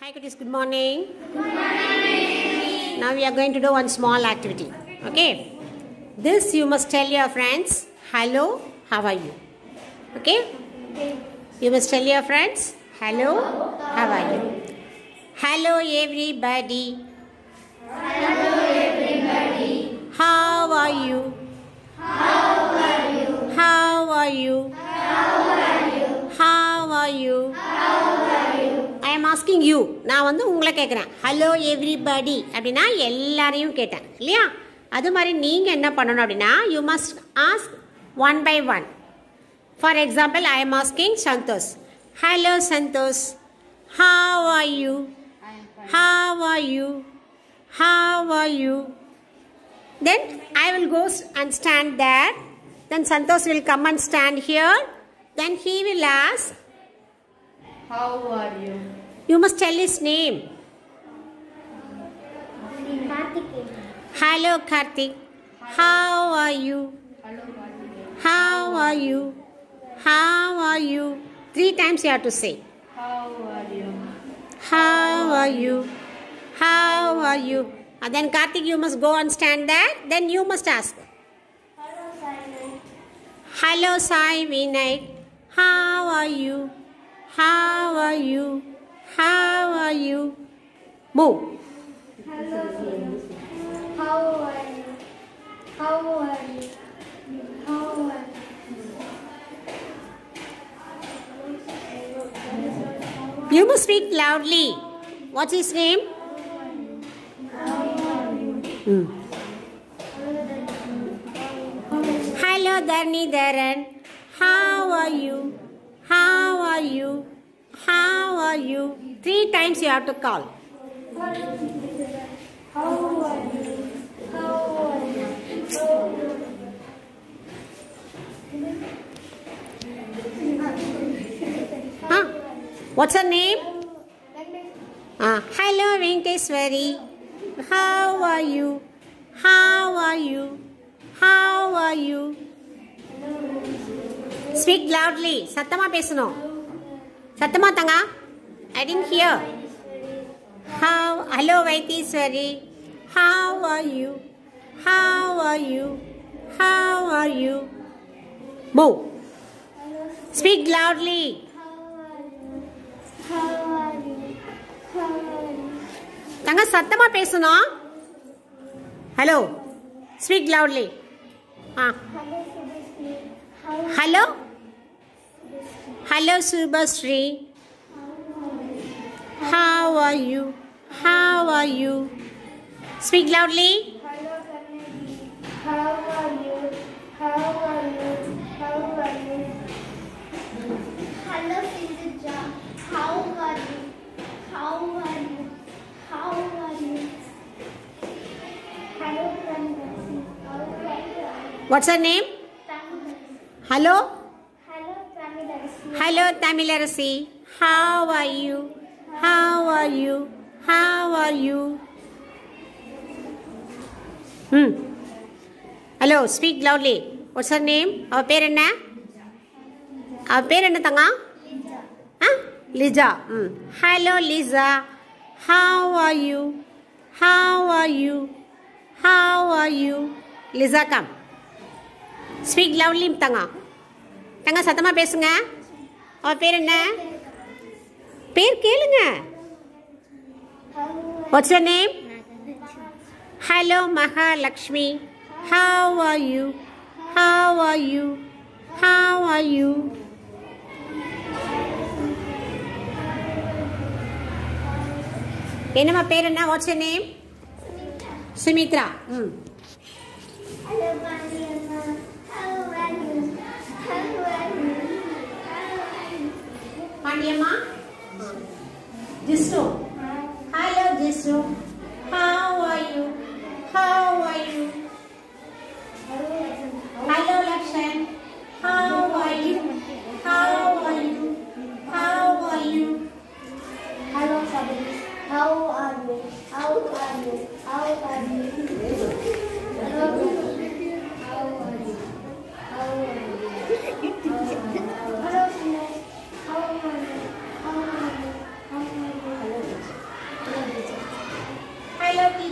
Hi. Good morning. Good morning. Now we are going to do one small activity. Okay. This you must tell your friends. Hello. How are you? Okay. You must tell your friends. Hello. How are you? Hello, everybody. Hello, everybody. How are you? I am asking you நான் வந்து உங்களை கேட்குறேன் hello everybody அப்படின்னா எல்லாரையும் கேட்டேன் இல்லையா அது மாதிரி நீங்கள் என்ன பண்ணணும் அப்படின்னா you must ask one by one for example I am asking Santosh hello Santosh how are you how are you how are you then I will go s- and stand there. Then Santosh will come and stand here. Then he will ask, How are you? Must tell his name. Hello, Karthik. How are you? Hello, How are you? How are you? Three times you have to say. How are you? How are you? How are you? And then Karthik, you must go and stand there. Then you must ask. Hello, Sai Vinay. How are you? How are you? How are you? Move. Hello. How are you? How are you? How are you? You must speak loudly. What's his name? Hmm. Hello, Dharnidharan. How are you? you? Three times you have to call. you? How are you? How are you? How are you? Huh? What's her name? Ah, hello, Venkateswari. How are you? How are you? How are you? Speak loudly. சத்தமா பேசணும் சத்தமா தங்க I didn't hear. How? Hello, Vaiteswari. How are you? How are you? How are you? Move. Speak loudly. How are you? How are you? தங்க சத்தமா பேசணும் hello speak loudly ah Hello, Subhasri. How hello hello Subashree how are you? How are you? Speak loudly. Hello, How are you? How are you? How are you? Hello, Sister How are you? How are you? How are you? Hello, What's her name? Hello? Hello, Tamil Hello, Tamil How are you? Are you how are you hmm hello speak loudly what's your name அவ பேர் என்ன? அவ பேர் என்ன தங்க? ஆ? Lisa hmm. Hello Lisa how are you how are you how are you Lisa come speak loudly தங்க. தங்க சத்தமா பேசுங்க. அவ பேர் என்ன? பேர் கேளுங்க. How are watts your name hello Mahalakshmi have are you have are you have are you என்னம்மா பேர் என்ன வாட்ஸ் யர் நேம் சுமித்ரா ம் Hello, Banu. abraço. la